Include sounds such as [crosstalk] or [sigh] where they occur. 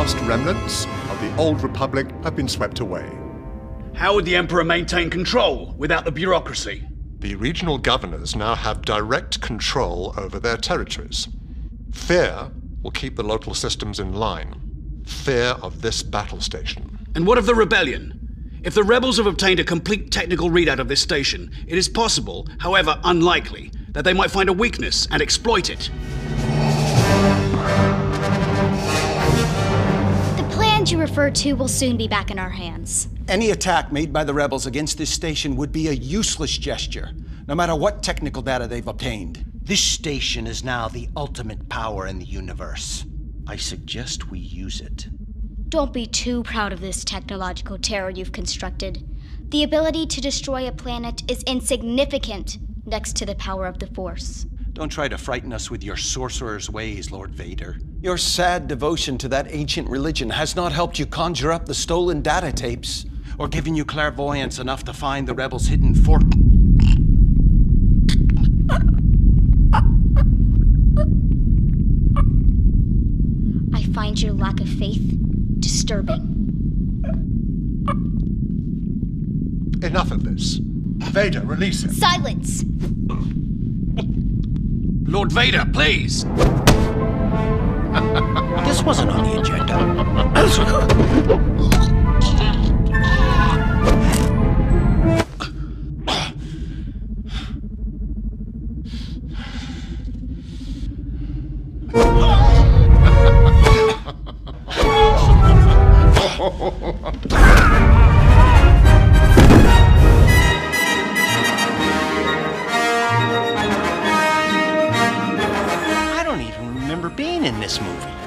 last remnants of the old republic have been swept away. How would the Emperor maintain control without the bureaucracy? The regional governors now have direct control over their territories. Fear will keep the local systems in line. Fear of this battle station. And what of the rebellion? If the rebels have obtained a complete technical readout of this station, it is possible, however unlikely, that they might find a weakness and exploit it. The you refer to will soon be back in our hands. Any attack made by the rebels against this station would be a useless gesture, no matter what technical data they've obtained. This station is now the ultimate power in the universe. I suggest we use it. Don't be too proud of this technological terror you've constructed. The ability to destroy a planet is insignificant next to the power of the Force. Don't try to frighten us with your sorcerer's ways, Lord Vader. Your sad devotion to that ancient religion has not helped you conjure up the stolen data tapes, or given you clairvoyance enough to find the rebels' hidden fort. I find your lack of faith disturbing. Enough of this. Vader, release him. Silence! Lord Vader, please! [laughs] This wasn't on the agenda. Being in this movie.